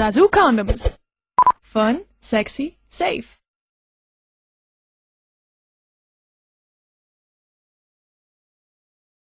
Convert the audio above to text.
Zazu condoms. Fun, sexy, safe.